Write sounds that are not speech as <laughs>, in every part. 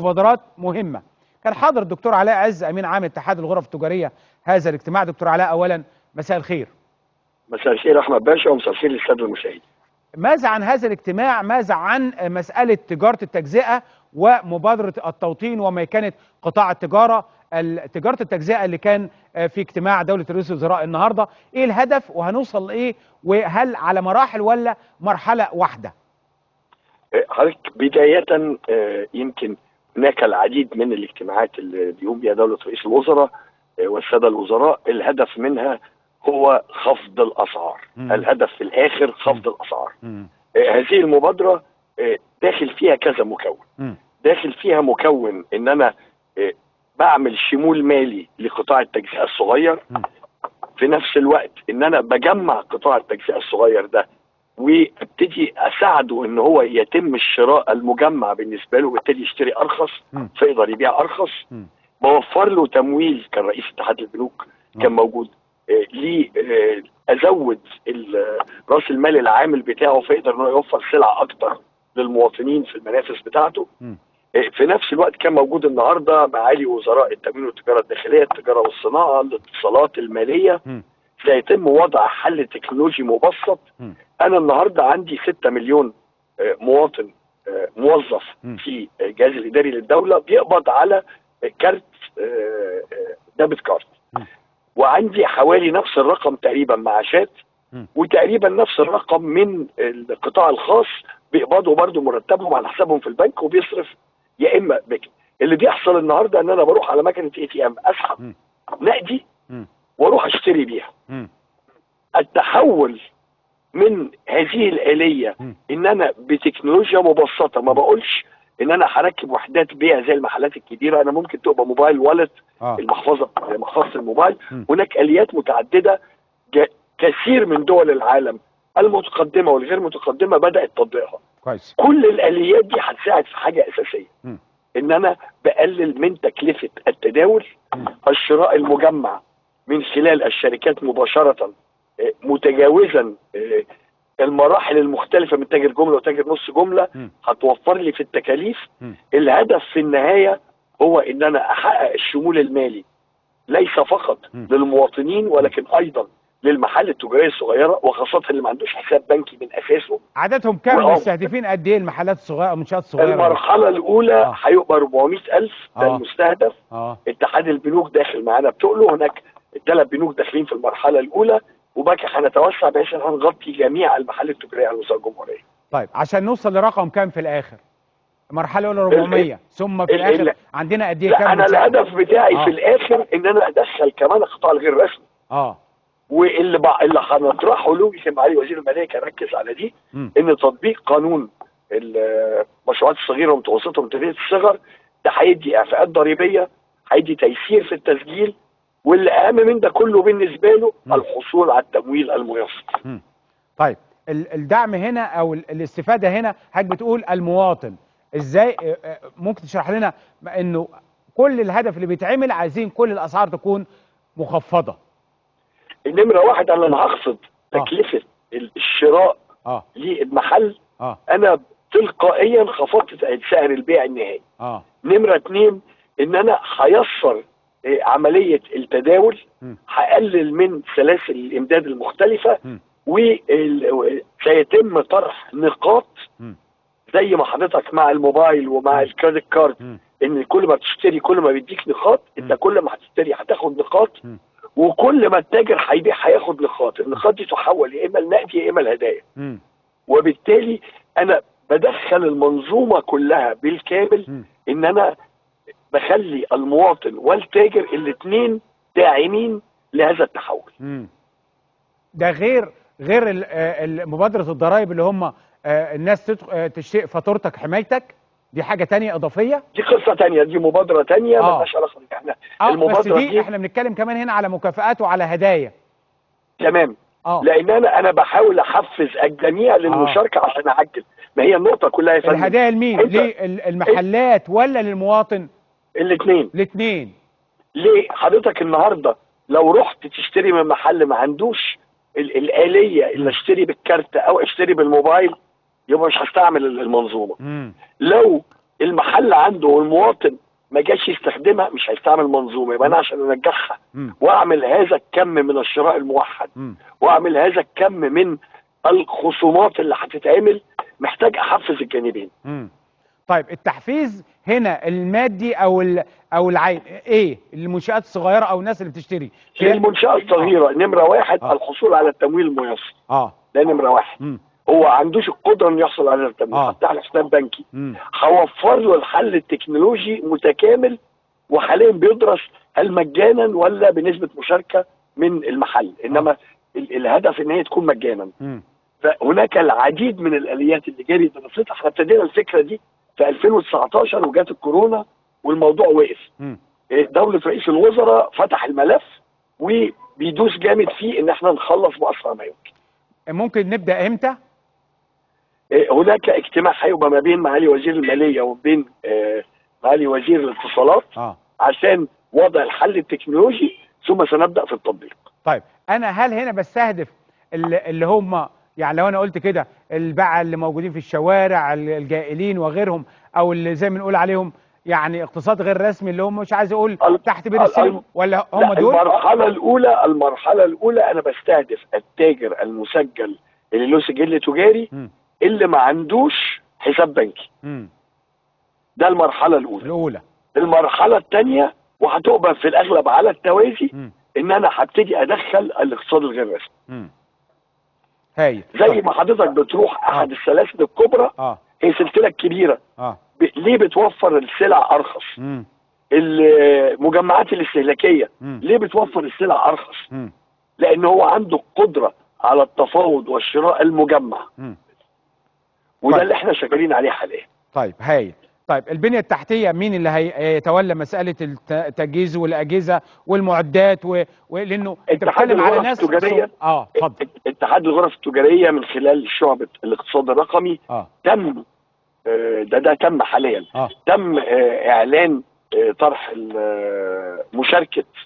مبادرات مهمة. كان حاضر الدكتور علاء عز أمين عام اتحاد الغرف التجارية هذا الاجتماع. دكتور علاء اولا مساء الخير. مساء الخير أحمد باشا ومساء الخير للسادة المشاهدين. ماذا عن هذا الاجتماع؟ ماذا عن مسألة تجارة التجزئة ومبادرة التوطين وميكنه قطاع التجارة؟ تجارة التجزئة اللي كان في اجتماع دولة رئيس الوزراء النهارده. إيه الهدف؟ وهنوصل لإيه؟ وهل على مراحل ولا مرحلة واحدة؟ حضرتك بداية يمكن هناك العديد من الاجتماعات اللي بيقوم بها دولة رئيس الوزراء والسادة الوزراء الهدف منها هو خفض الأسعار مم. الهدف في الآخر خفض الأسعار مم. هذه المبادرة داخل فيها كذا مكون مم. داخل فيها مكون إن أنا بعمل شمول مالي لقطاع التجزئة الصغير مم. في نفس الوقت إن أنا بجمع قطاع التجزئة الصغير ده وابتدي أساعده إن هو يتم الشراء المجمع بالنسبة له وبالتالي يشتري أرخص. فيقدر يبيع أرخص. بوفر له تمويل كان رئيس اتحاد البنوك كان موجود آه، ليه آه، أزود ال- رأس المال العامل بتاعه فيقدر انه يوفر سلع أكتر للمواطنين في المنافس بتاعته. آه، في نفس الوقت كان موجود النهارده معالي وزراء التموين والتجارة الداخلية التجارة والصناعة الاتصالات المالية. سيتم وضع حل تكنولوجي مبسط. أنا النهارده عندي 6 مليون آه، مواطن آه، موظف. في الجهاز الإداري للدولة بيقبض على كارت آه، آه، card مم. وعندي حوالي نفس الرقم تقريبا معاشات. وتقريبا نفس الرقم من القطاع الخاص بيقبضوا برضه مرتبهم على حسابهم في البنك وبيصرف يا إما بك اللي بيحصل النهارده إن أنا بروح على مكنة ATM أسحب. نقدي. وأروح أشتري بيها. التحول من هذه الآلية. إن أنا بتكنولوجيا مبسطة ما بقولش إن أنا هركب وحدات بيع زي المحلات الكبيرة أنا ممكن تبقى موبايل والت آه المحفظة محفظة الموبايل مم. هناك آليات متعددة ج- كثير من دول العالم المتقدمة والغير متقدمة بدأت تطبيقها كويس كل الآليات دي هتساعد في حاجة أساسية مم. إن أنا بقلل من تكلفة التداول مم. الشراء المجمع من خلال الشركات مباشرة آه، متجاوزا آه، المراحل المختلفة من تاجر جملة وتاجر نص جملة. هتوفر لي في التكاليف. الهدف في النهاية هو إن أنا أحقق الشمول المالي ليس فقط. للمواطنين ولكن أيضا للمحال التجارية الصغيرة وخاصة اللي ما عندوش حساب بنكي من أساسه عددهم كام. مستهدفين قد إيه المحلات الصغيرة المنشات الصغيره دي؟ المرحلة الأولى آه. هيبقى 400 ألف ده آه. المستهدف آه اتحاد البنوك داخل معانا بتقله هناك الثلاث بنوك داخلين في المرحلة الأولى وباقي هنتوسع بحيث إن هنغطي جميع المحال التجارية على مستوى الجمهورية. طيب عشان نوصل لرقم كام في الآخر مرحلة أولى 400 ثم في ال- الآخر ال- عندنا قد إيه كام أنا؟ الهدف بتاعي آه. في الآخر إن أنا أدخل كمان القطاع الغير رسمي آه واللي بع... اللي هنطرحه يمكن معالي وزير المالية كان ركز على دي مم. إن تطبيق قانون المشروعات الصغيرة والمتوسطة ومنتديه الصغر ده هيدي إعفاءات ضريبية هيدي تيسير في التسجيل واللي اهم من ده كله بالنسبة له مم. الحصول على التمويل الميسر. طيب ال- الدعم هنا أو ال- الاستفادة هنا حضرتك بتقول المواطن. إزاي؟ آه، آه، ممكن تشرح لنا إنه كل الهدف اللي بيتعمل عايزين كل الأسعار تكون مخفضة. النمرة واحد أنا لما هخفض آه. تكلفة الشراء آه. للمحل. آه. أنا تلقائيا خفضت سعر البيع النهائي. آه. نمرة اتنين إن أنا هيسر آه، عملية التداول. هقلل من سلاسل الإمداد المختلفة مم. وسيتم طرح نقاط. زي ما حضرتك مع الموبايل ومع الكريدت كارد. إن كل ما بتشتري كل ما بيديك نقاط أنت. كل ما هتشتري هتاخد نقاط. وكل ما التاجر هيبيع هياخد نقاط النقاط دي تحول يا إما النقد يا إما الهدايا. وبالتالي أنا بدخل المنظومة كلها بالكامل. إن أنا بخلي المواطن والتاجر الاثنين داعمين لهذا التحول. مم. ده غير غير ال- آه، مبادرة الضرائب اللي هم آه، الناس آه، تشتري فاتورتك حمايتك. دي حاجة تانية إضافية؟ دي قصة تانية دي مبادرة تانية آه. مالهاش علاقة. إحنا آه بس المبادرة دي دي إحنا بنتكلم كمان هنا على مكافآت وعلى هدايا. تمام. آه. لأن أنا أنا بحاول أحفز الجميع للمشاركة عشان أعجل. ما هي النقطة كلها يا فندم. الهدايا لمين؟ للمحلات ولا للمواطن؟ الاثنين. الاثنين. ليه؟ حضرتك النهارده لو رحت تشتري من محل ما عندوش ال- الآلية اللي اشتري بالكارت أو اشتري بالموبايل يبقى مش هستعمل ال- المنظومة. امم لو المحل عنده والمواطن ما جاش يستخدمها مش هيستعمل منظومة. يبقى أنا عشان أنجحها. مم. وأعمل هذا الكم من الشراء الموحد. مم. وأعمل هذا الكم من الخصومات اللي هتتعمل محتاج أحفز الجانبين. مم. طيب التحفيز هنا المادي أو أو العين إيه؟ المنشآت الصغيرة أو الناس اللي بتشتري؟ في المنشاه الصغيرة نمرة واحد آه. الحصول على التمويل الميسر آه. ده نمرة واحد. مم. هو عندوش القدرة إنه يحصل على التمويل. آه. فتح له حساب بنكي. هوفر له الحل التكنولوجي متكامل وحاليا بيدرس هل مجانا ولا بنسبة مشاركة من المحل. إنما ال- الهدف إن هي تكون مجانا. مم. فهناك العديد من الآليات اللي جاري دراستها. إحنا ابتدينا الفكرة دي في 2019 وجات الكورونا والموضوع وقف. إيه، دولة رئيس الوزراء فتح الملف وبيدوس جامد فيه إن إحنا نخلص بأسرع ما يمكن. ممكن نبدأ إمتى إيه، هناك اجتماع هيبقى ما بين معالي وزير المالية وبين آه، معالي وزير الاتصالات آه عشان وضع الحل التكنولوجي ثم سنبدأ في التطبيق. طيب أنا هل هنا بستهدف اللي هم يعني لو أنا قلت كده الباعة اللي موجودين في الشوارع ال- الجائلين وغيرهم أو اللي زي ما نقول عليهم يعني اقتصاد غير رسمي اللي هم مش عايز أقول تحت بير ال- السلم ال- ولا هم دول المرحلة الأولى المرحلة الأولى أنا بستهدف التاجر المسجل اللي له سجل تجاري مم. اللي ما عندوش حساب بنكي. مم. ده المرحلة الأولى. الأولى المرحلة الثانية وهتبقى في الأغلب على التوازي مم. إن أنا هبتدي أدخل الاقتصاد الغير رسمي. هايل زي. ما حضرتك بتروح أحد آه. السلاسل الكبرى آه هي سلسلة كبيرة آه. ليه بتوفر السلع أرخص. المجمعات الاستهلاكية مم. ليه بتوفر السلع أرخص مم. لأن هو عنده القدرة على التفاوض والشراء المجمع مم. وده طيب. اللي إحنا شغالين عليه حاليا طيب هايل طيب البنية التحتية مين اللي هي- هيتولى مسألة الت- التجهيز والأجهزة والمعدات و... ولأنه أنت اتحاد بتتكلم على الغرف ناس التجارية. آه اتفضل. اتحاد الغرف التجارية من خلال شعبة الاقتصاد الرقمي آه. تم آه، ده ده تم حاليا. آه. تم آه، إعلان آه، طرح آه،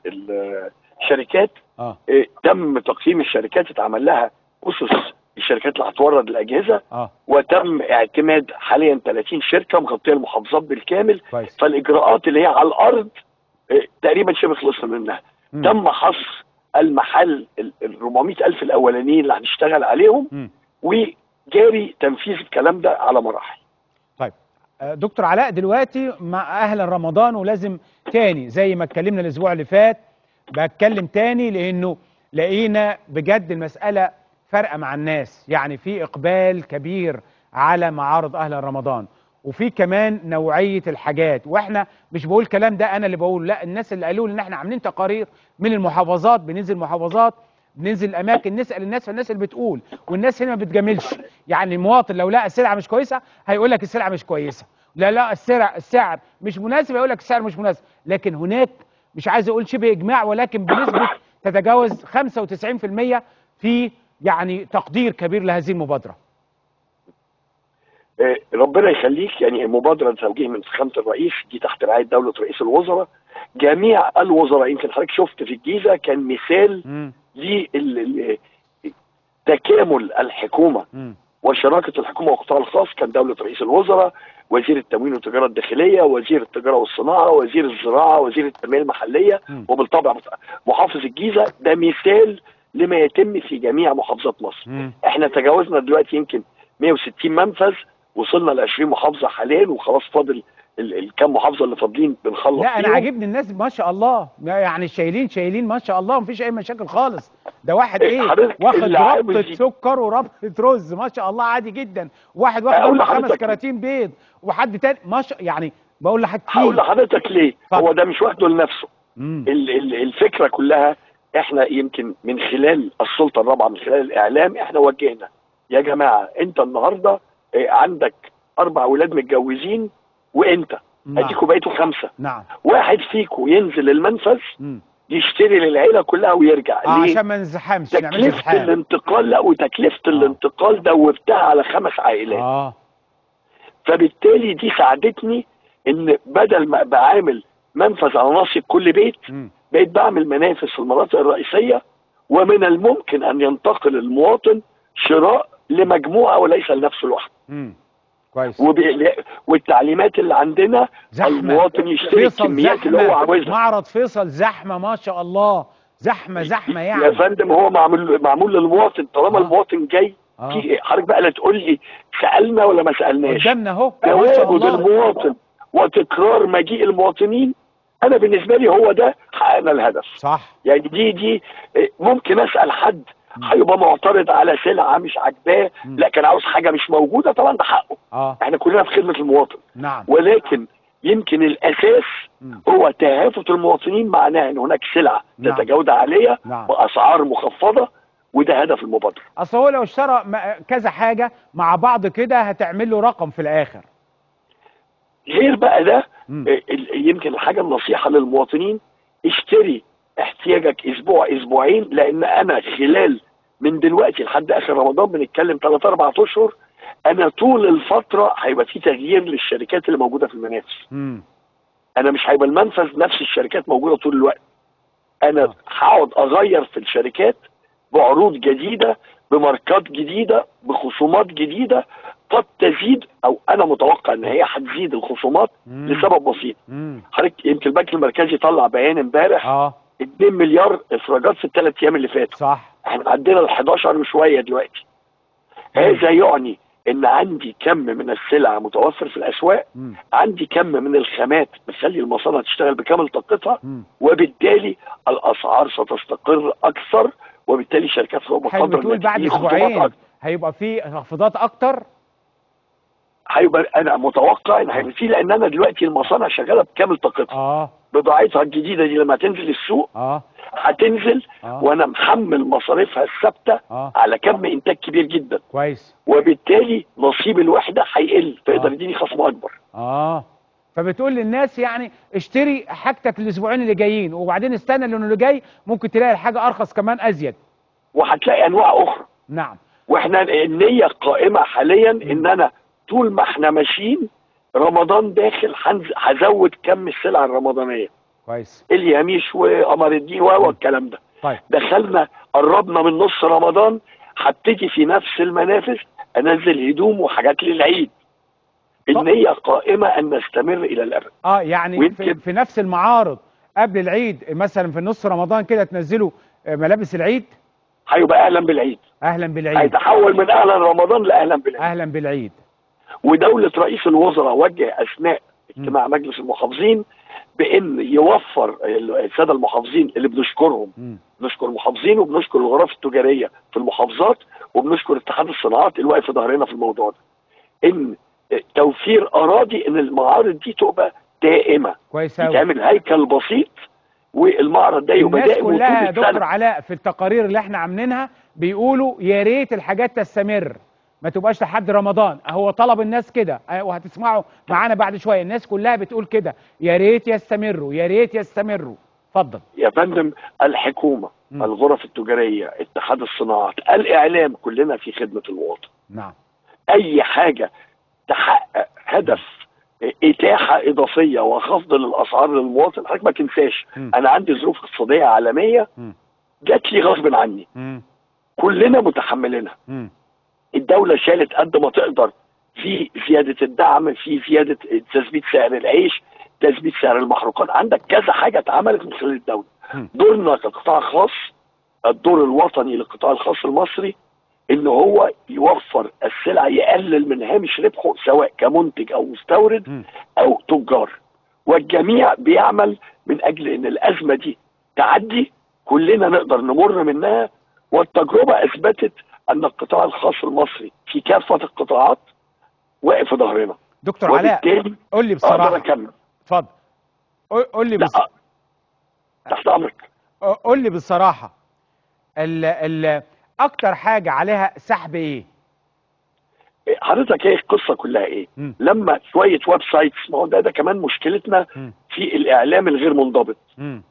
ال- الشركات آه، تم تقييم الشركات اتعمل لها أسس الشركات اللي هتورد الأجهزة آه. وتم اعتماد حاليا 30 شركة مغطية المحافظات بالكامل. كويس. فالإجراءات اللي هي على الأرض آه، تقريبا شبه خلصنا منها. مم. تم حصر المحل ال ال 400 ألف الأولانيين اللي هنشتغل عليهم مم. وجاري تنفيذ الكلام ده على مراحل. طيب. آه، دكتور علاء دلوقتي مع أهلا رمضان ولازم تاني زي ما اتكلمنا الأسبوع اللي فات بتكلم تاني لأنه لقينا بجد المسألة فارقة مع الناس. يعني في إقبال كبير على معارض أهلا رمضان. وفي كمان نوعية الحاجات. وإحنا مش بقول الكلام ده أنا اللي بقول لا الناس اللي قالوا إن إحنا عاملين تقارير من المحافظات بننزل محافظات بننزل الاماكن نسأل الناس فالناس اللي بتقول. والناس هنا ما بتجاملش. يعني المواطن لو لقى السلعة مش كويسة هيقول لك السلعة مش كويسة. لا لا السعر السعر مش مناسب هيقول لك السعر مش مناسب. لكن هناك مش عايز أقول شبه إجماع ولكن بنسبة تتجاوز 95% في يعني تقدير كبير لهذه المبادرة آه، ربنا يخليك يعني مبادرة توجيه من فخامه الرئيس دي تحت رعاية دولة رئيس الوزراء جميع الوزراء يمكن حضرتك شفت في الجيزة كان مثال. لتكامل الحكومة. وشراكة الحكومة والقطاع الخاص كان دولة رئيس الوزراء وزير التموين والتجارة الداخلية وزير التجارة والصناعة وزير الزراعة وزير التنمية المحلية. وبالطبع محافظ الجيزة ده مثال لما يتم في جميع محافظات مصر. مم. إحنا تجاوزنا دلوقتي يمكن 160 منفذ وصلنا ل 20 محافظة حاليا وخلاص فاضل ال- الكام محافظة اللي فاضلين بنخلص لا أنا. عاجبني الناس ما شاء الله. يعني شايلين شايلين ما شاء الله مفيش أي مشاكل خالص. ده واحد إيه، إيه حضرتك واخد ربطة سكر وربطة رز ما شاء الله عادي جدا. واحد واخد خمس كراتين بيض وحد تاني ما شاء يعني بقول لحضرتك هقول لحضرتك ليه؟ اتفضل. هو ده مش واخده لنفسه. الفكرة كلها إحنا يمكن من خلال السلطة الرابعه من خلال الإعلام إحنا وجهنا. يا جماعة انت النهارده آه، عندك أربع أولاد متجوزين وانت. نعم. أديكوا بقيتوا خمسة. نعم. واحد فيكم ينزل المنفذ. يشتري للعيلة كلها ويرجع. آه ليه؟ عشان ما نزحمش تكلفة الانتقال لا وتكلفة الانتقال دوبتها على خمس عائلات. آه. فبالتالي دي ساعدتني إن بدل ما بعامل منفذ على ناصية كل بيت مم. بقيت بعمل منافذ في المناطق الرئيسية ومن الممكن أن ينتقل المواطن شراء لمجموعة وليس لنفسه لوحده. كويس. والتعليمات اللي عندنا زحمة. المواطن يشتري الكميات اللي هو عاوزها. معرض فيصل زحمة ما شاء الله. زحمة زحمة يا يعني. فندم هو معمول معمول للمواطن. طالما آه. المواطن جاي آه. حضرتك بقى لا تقول لي سألنا ولا ما سألناش. قدامنا أهو. تواجد المواطن وتكرار مجيء المواطنين أنا بالنسبة لي هو ده حققنا الهدف. صح. يعني دي دي إيه، ممكن أسأل حد هيبقى معترض على سلعة مش عاجباه. لا كان عاوز حاجة مش موجودة طبعا ده حقه. آه. إحنا كلنا في خدمة المواطن. نعم. ولكن يمكن الأساس مم. هو تهافت المواطنين معناه إن هناك سلع نعم. جوده عالية نعم. بأسعار مخفضة وده هدف المبادرة. أصل هو لو اشترى م- كذا حاجة مع بعض كده هتعمل له رقم في الآخر. غير بقى ده ال- يمكن الحاجة النصيحة للمواطنين اشتري احتياجك أسبوع أسبوعين لأن أنا خلال من دلوقتي لحد آخر رمضان بنتكلم 3 4 أشهر أنا طول الفترة هيبقى في تغيير للشركات اللي موجودة في المنافس. أنا مش هيبقى المنفذ نفس الشركات موجودة طول الوقت. أنا آه. هقعد أغير في الشركات بعروض جديدة بماركات جديدة بخصومات جديدة قد تزيد أو أنا متوقع إن هي هتزيد الخصومات مم. لسبب بسيط. حضرتك يمكن البنك المركزي طلع بيان امبارح آه. 2 مليار افراجات في الثلاث أيام اللي فاتوا. صح. إحنا عندنا ال 11 وشوية دلوقتي. هذا يعني إن عندي كم من السلع متوفر في الأسواق امم عندي كم من الخامات بتخلي المصانع تشتغل بكامل طاقتها وبالتالي الأسعار ستستقر أكثر وبالتالي شركات حضرتك مقدر بتقول بعد أسبوعين هيبقى في تخفيضات أكتر؟ هيبقى أنا متوقع إن هيبقى فيه لأن أنا دلوقتي المصانع شغالة بكامل طاقتها. آه. بضاعتها الجديدة دي لما تنزل السوق آه. هتنزل آه. وأنا محمل مصاريفها الثابتة آه. على كم إنتاج كبير جدا. كويس. وبالتالي نصيب الوحدة هيقل فيقدر آه. يديني خصم أكبر. آه. فبتقول للناس يعني اشتري حاجتك الاسبوعين اللي جايين وبعدين استنى لأنه اللي جاي ممكن تلاقي الحاجة أرخص كمان أزيد. وهتلاقي أنواع أخرى. نعم. وإحنا النية قائمه حاليا إن أنا طول ما إحنا ماشيين رمضان داخل هزود كم السلع الرمضانية. كويس. اليميش وقمر الدين و الكلام ده. طيب. دخلنا قربنا من نص رمضان هبتدي في نفس المنافس أنزل هدوم وحاجات للعيد. النيه قائمة أن نستمر إلى الأبد. آه يعني في, ويمكن- في نفس المعارض قبل العيد مثلا في نص رمضان كده تنزلوا آه، ملابس العيد؟ هيبقى أهلا بالعيد. أهلا بالعيد. هيتحول من أهلا رمضان لاهلا بالعيد. أهلا بالعيد. ودولة رئيس الوزراء وجه أثناء اجتماع مجلس المحافظين بأن يوفر السادة المحافظين اللي بنشكرهم. مم. بنشكر المحافظين وبنشكر الغرف التجارية في المحافظات وبنشكر اتحاد الصناعات اللي واقف في ظهرنا في الموضوع ده. إن توفير أراضي إن المعارض دي تبقى دائمة. كويس قوي يتعمل هيكل بسيط والمعرض ده يبقى الناس دائم كلها يا دكتور علاء في التقارير اللي إحنا عاملينها بيقولوا يا ريت الحاجات تستمر. ما تبقاش لحد رمضان. هو طلب الناس كده. آه، وهتسمعوا معانا بعد شوية. الناس كلها بتقول كده. يا ريت يستمروا. يا ريت يستمروا. اتفضل. يا فندم الحكومة مم. الغرف التجارية اتحاد الصناعات الإعلام كلنا في خدمة المواطن نعم. أي حاجة تحقق هدف إتاحة إضافية وخفض للأسعار للمواطن حضرتك ما تنساش. أنا عندي ظروف اقتصادية عالمية. جات لي غصب عني مم. كلنا متحملينها. الدولة شالت قد ما تقدر في زيادة الدعم في زيادة تثبيت سعر العيش تثبيت سعر المحروقات عندك كذا حاجة اتعملت من خلال الدولة. دورنا كقطاع خاص الدور الوطني للقطاع الخاص المصري إن هو يوفر السلع يقلل من هامش ربحه سواء كمنتج أو مستورد. أو تجار. والجميع بيعمل من أجل إن الأزمة دي تعدي كلنا نقدر نمر منها. والتجربة أثبتت أن القطاع الخاص المصري في كافة القطاعات واقف في ظهرنا. دكتور علاء قول لي بصراحة. اتفضل. قول- لي لا بص... تحت أمرك. قول لي بالصراحه ال... ال... أكتر حاجة عليها سحب إيه حضرتك هي القصة كلها إيه؟ مم. لما شوية websites ما هو ده ده كمان مشكلتنا مم. في الإعلام الغير منضبط.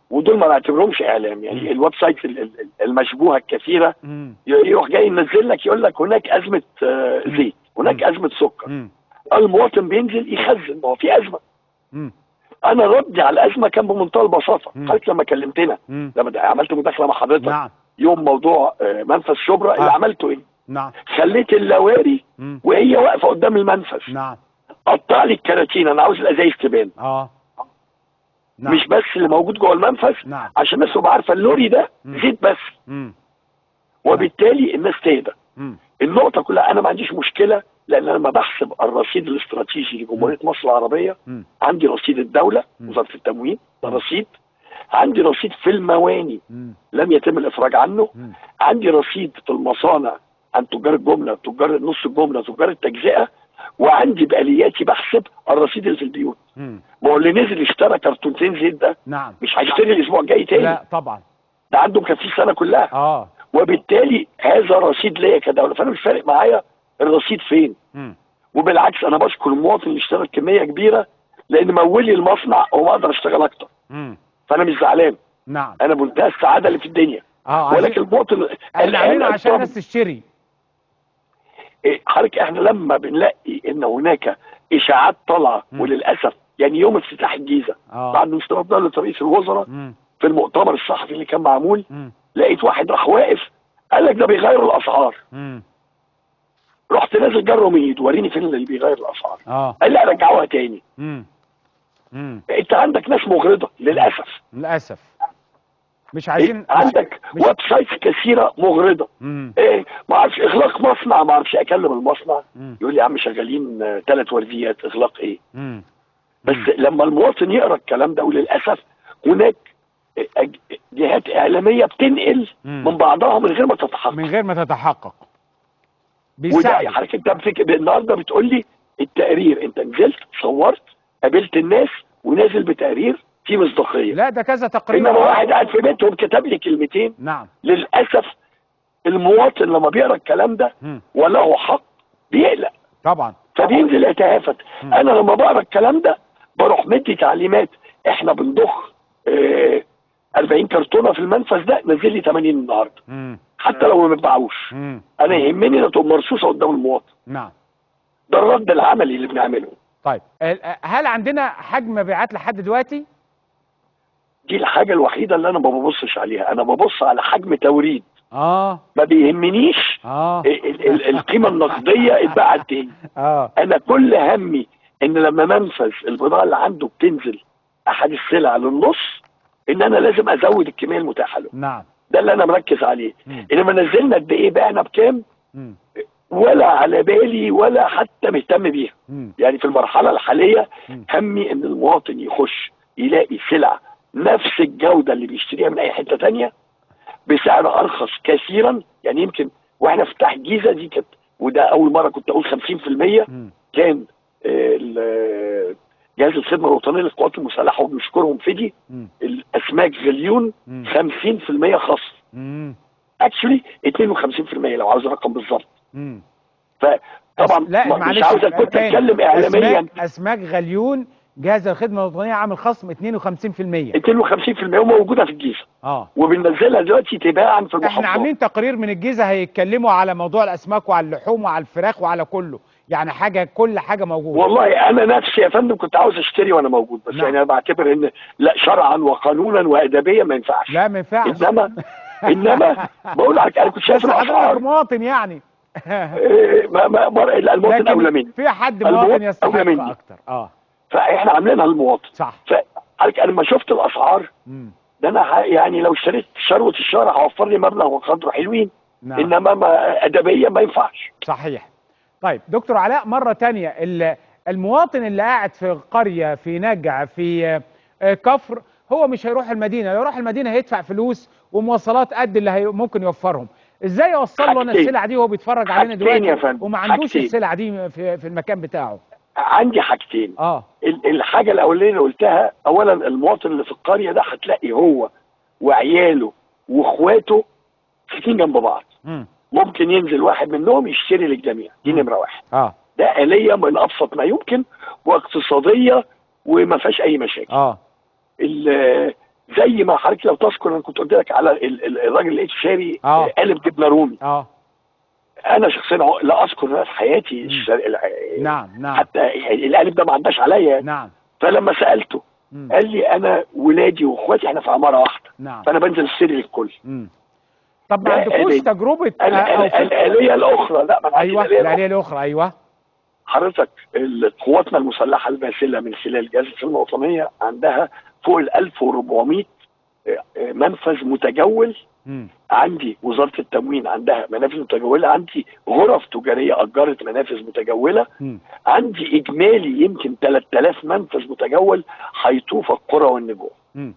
ودول ما نعتبرهمش إعلام. يعني ال website ال- ال- المشبوهة الكثيرة. يروح جاي ينزل لك يقول لك هناك أزمة آه، زيت هناك أزمة سكر. المواطن بينزل يخزن ما هو في أزمة. أنا ردي على الأزمة كان بمنتهى البساطة. حضرتك لما كلمتنا. لما عملت مداخلة مع حضرتك نعم يوم موضوع آه، منفذ شبرا اللي آه. عملته إيه؟ نعم خليت اللواري مم. وهي واقفة قدام المنفذ نعم قطع لي الكراتين أنا عاوز الأزايز تبان آه نعم مش بس اللي موجود جوه المنفذ نعم عشان الناس تبقى عارفة اللوري ده. زيت بس مم. وبالتالي الناس تهدى. النقطة كلها أنا ما عنديش مشكلة لأن أنا لما بحسب الرصيد الاستراتيجي لجمهورية مصر العربية مم. عندي رصيد الدولة. وزارة التموين ده رصيد عندي رصيد في المواني. لم يتم الإفراج عنه. عندي رصيد في المصانع عن تجار الجملة تجار نص الجملة تجار التجزئة. وعندي بالياتي بحسب الرصيد اللي في البيوت. ما هو اللي نزل اشترى كرتونتين زيت ده نعم. مش هيشتري الأسبوع الجاي تاني. لا طبعا. ده عنده مكفيه السنة كلها. آه. وبالتالي هذا رصيد ليا كدولة. فأنا مش فارق معايا الرصيد فين. مم. وبالعكس أنا بشكر المواطن اللي اشترى كمية كبيرة لأن مولي المصنع وما أقدر أشتغل أكتر. مم. فانا مش زعلان نعم أنا بمنتهى السعادة اللي في الدنيا آه ولكن المواطن إحنا عاملينه عشان الناس تشتري إيه، حضرتك إحنا لما بنلاقي ان هناك اشاعات طالعة. وللأسف يعني يوم افتتاح الجيزة آه بعد انصراف دوله رئيس الوزراء مم. في المؤتمر الصحفي اللي كان معمول مم. لقيت واحد راح واقف قال لك ده بيغير الأسعار مم. رحت نازل جره من ايده وريني فين اللي بيغير الأسعار آه قال لي رجعوها تاني مم. مم. انت عندك ناس مغرضة للأسف للأسف مش عايزين إيه؟ عندك مش- websites كثيرة مغرضة مم. إيه ما أعرفش إغلاق مصنع ما أعرفش أكلم المصنع مم. يقول لي يا عم شغالين ثلاث ورديات إغلاق إيه مم. بس مم. لما المواطن يقرأ الكلام ده وللأسف هناك جهات إعلامية بتنقل مم. من بعضها من غير ما تتحقق من غير ما تتحقق وده بيساعد حضرتك أنت. النهارده بتقول لي التقرير أنت نزلت صورت قابلت الناس ونازل بتقرير فيه مصداقية. لا ده كذا تقرير. إنما واحد قاعد في بيتهم كتب لي كلمتين. نعم. للأسف المواطن لما بيقرأ الكلام ده. وله حق بيقلق. طبعا. فبينزل يتهافت. أنا لما بقرأ الكلام ده بروح مدي تعليمات. إحنا بنضخ آه 40 كرتونة في المنفذ ده نزل لي 80 النهارده. حتى لو ما بتباعوش مم. أنا يهمني ان تبقى مرصوصه قدام المواطن. نعم. ده الرد العملي اللي بنعمله. طيب هل عندنا حجم مبيعات لحد دلوقتي؟ دي الحاجة الوحيدة اللي أنا ما ببصش عليها. أنا ببص على حجم توريد. آه. ما بيهمنيش آه. ال- ال- ال- القيمة النقدية اتباعت إيه. <laughs> آه. أنا كل همي إن لما منفذ البضاعة اللي عنده بتنزل احد السلع للنص إن أنا لازم أزود الكمية المتاحة له. نعم. ده اللي أنا مركز عليه. مم. إنما نزلنا قد إيه بعنا بكام. ولا على بالي ولا حتى مهتم بيها. يعني في المرحلة الحالية. همي إن المواطن يخش يلاقي سلع نفس الجودة اللي بيشتريها من أي حتة تانية بسعر أرخص كثيرا يعني يمكن وإحنا في تحت الجيزه دي كانت وده أول مرة كنت أقول 50% مم. كان جهاز الخدمة الوطنية للقوات المسلحة وبنشكرهم في دي. الأسماك غليون مم. 50% خصم. اكشلي 52% لو عاوز الرقم بالظبط فطبعا لا مش عاوز كنت تاني. اتكلم اعلاميا. اسماك اسماك غليون جهاز الخدمة الوطنية عامل خصم 52% 52% وموجودة في الجيزة. آه. وبننزلها دلوقتي تباعا في إحنا المحافظات عاملين تقرير من الجيزة هيتكلموا على موضوع الأسماك وعلى اللحوم وعلى الفراخ وعلى كله. يعني حاجة كل حاجة موجودة. والله أنا نفسي يا فندم كنت عاوز أشتري وأنا موجود بس نعم. يعني أنا بعتبر إن لا شرعا وقانونا وادبيا ما ينفعش. لا ما ينفعش. انما إنما <laughs> بقول لك أنا كنت شايف الأسعار. مواطن يعني. ما ما ما- لا، المواطن أولى مني. في حد مواطن يستحق. أكتر. آه. فإحنا عاملينها للمواطن. صح. فحضرتك أنا لما شفت الأسعار. مم. ده أنا يعني لو اشتريت شروة الشارع هوفر لي مبلغ وقدره حلوين. نعم. إنما ما ادبيا ما ينفعش. صحيح. طيب دكتور علاء مرة تانية ال- المواطن اللي قاعد في قرية في نجع في آه، كفر هو مش هيروح المدينة. لو يروح المدينة هيدفع فلوس ومواصلات قد اللي هي ممكن يوفرهم. إزاي يوصل له أنا حاجتين. السلع دي وهو بيتفرج علينا دلوقتي وما عندوش حاجتين. السلع دي في, في المكان بتاعه؟ عندي حاجتين. آه. ال- الحاجة الأولانية اللي قلتها اولا المواطن اللي في القرية ده هتلاقي هو وعياله وإخواته ساكنين جنب بعض. مم. ممكن ينزل واحد منهم يشتري للجميع. دي. نمرة واحد. آه. ده آلية من أبسط ما يمكن واقتصادية وما فيهاش أي مشاكل. آه. زي ما حضرتك لو تذكر أنا كنت قلت لك على ال- ال- الراجل اللي لقيت شاري آه. قالب جبنه رومي. آه. أنا شخصيا لا أذكر أنا في حياتي نعم نعم. حتى القالب ده ما عداش عليا. نعم. فلما سألته مم. قال لي أنا ولادي وإخواتي إحنا في عمارة واحدة. نعم. فأنا بنزل اشتري للكل. طب ما عندكوش. تجربة آه، أو ال- في- الآلية الأخرى. لا ما أيوه. الآلية الأخرى. أيوه. حضرتك قواتنا المسلحة الباسلة من خلال جهاز الخدمة الوطنية عندها فوق ال 1400 آه، آه، منفذ متجول. عندي وزارة التموين عندها منافذ متجولة. عندي غرف تجارية أجرت منافذ متجولة. مم. عندي إجمالي يمكن 3000 منفذ متجول هيطوف القرى والنجوع مم.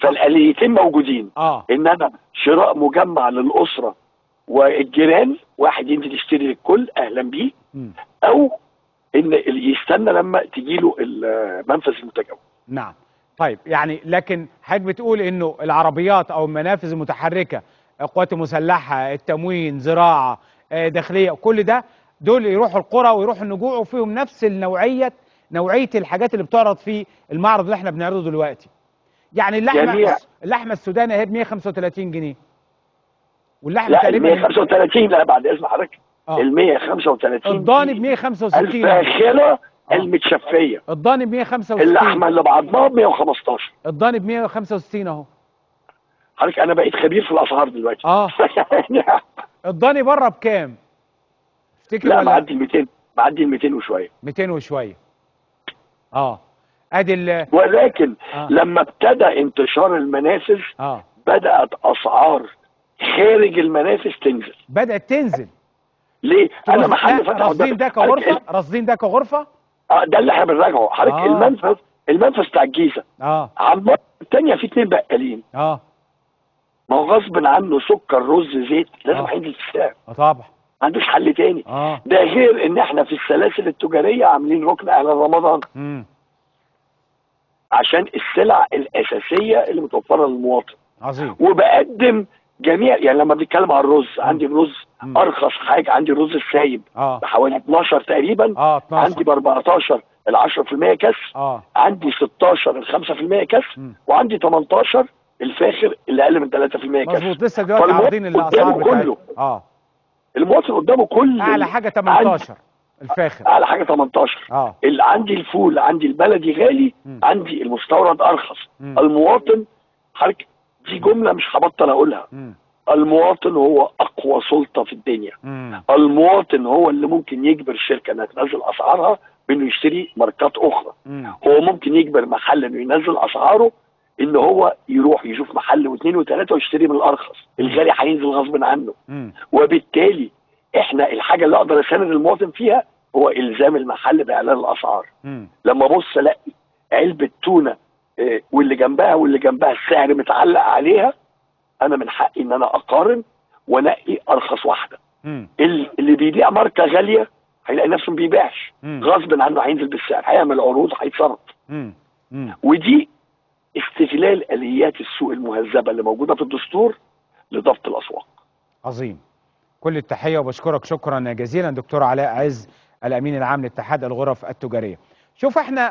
فالآليتين موجودين. آه. إن أنا شراء مجمع للأسرة والجيران واحد ينزل يشتري للكل أهلا بيه. أو إن يستنى لما تجي له المنفذ المتجول نعم. طيب يعني لكن حضرتك بتقول إنه العربيات أو المنافذ المتحركة القوات المسلحة التموين زراعة آه، داخلية كل ده دول يروحوا القرى ويروحوا النجوع وفيهم نفس النوعية نوعية الحاجات اللي بتعرض في المعرض اللي إحنا بنعرضه دلوقتي يعني اللحمة جميع. اللحمة السوداني اهي ب 135 جنيه واللحمة لا ال تقريبا 135 لا بعد إذن حضرتك آه. ال 135 الضاني ب دي 165 الفاخرة. المتشفيه الضاني ب 165 اللحمة اللي بعضها ب 115 الضاني ب 165 اهو. حضرتك أنا بقيت خبير في الأسعار دلوقتي. آه. <laughs> الضاني بره بكام؟ تفتكر لا معدي ال 200 معدي ال 200 وشوية. 200 وشوية. آه. أدي ال ولكن آه. لما ابتدى انتشار المنافذ آه. بدأت أسعار خارج المنافذ تنزل. بدأت تنزل. ليه؟ رص- محل فتح راصدين ده كغرفة؟ راصدين ده كغرفة؟ آه ده اللي إحنا بنراجعه. حضرتك آه. المنفذ المنفذ بتاع الجيزة. آه. على التانية في اتنين بقالين. آه. ما هو غصب عنه سكر رز زيت لازم آه. هينزل في السعر آه، طبعا. ما عندوش حل تاني. آه. ده غير إن إحنا في السلاسل التجارية عاملين ركن اعلان رمضان. امم عشان السلع الأساسية اللي متوفرة للمواطن. عظيم. وبقدم جميع يعني لما بنتكلم عن الرز عندي الرز مم. أرخص حاجة عندي الرز السايب آه. بحوالي 12 تقريبا. عندي 12 ب 14 ال 10% كسر آه. عندي 16 ال 5% كسر مم. وعندي 18 الفاخر اللي أقل من 3% كسر مظبوط. لسه دلوقتي عارضين الأسعار كله. آه. المواطن قدامه كل أعلى حاجة 18 الفاخر. أعلى حاجة 18 آه. اللي عندي الفول عندي البلدي غالي مم. عندي المستورد أرخص. مم. المواطن حضرتك دي جملة مش هبطل أقولها. امم المواطن هو أقوى سلطة في الدنيا. امم المواطن هو اللي ممكن يجبر الشركة إنها تنزل أسعارها بإنه يشتري ماركات أخرى. امم هو ممكن يجبر محل إنه ينزل أسعاره إن هو يروح يشوف محل واثنين وثلاثة ويشتري من الأرخص. الغالي هينزل غصب عنه. امم وبالتالي إحنا الحاجة اللي أقدر أساند المواطن فيها هو إلزام المحل بإعلان الأسعار. امم لما أبص ألاقي علبة تونة آه، واللي جنبها واللي جنبها السعر متعلق عليها أنا من حقي إن أنا أقارن وأنقي أرخص واحدة. ال- اللي بيبيع ماركة غالية هيلاقي نفسه ما بيبيعش. غصب عنه هينزل بالسعر هيعمل عروض هيتصرف. ودي استغلال آليات السوق المهذبة اللي موجودة في الدستور لضبط الأسواق. عظيم. كل التحية وبشكرك شكرا جزيلا دكتور علاء عز الأمين العام لاتحاد الغرف التجارية. شوف إحنا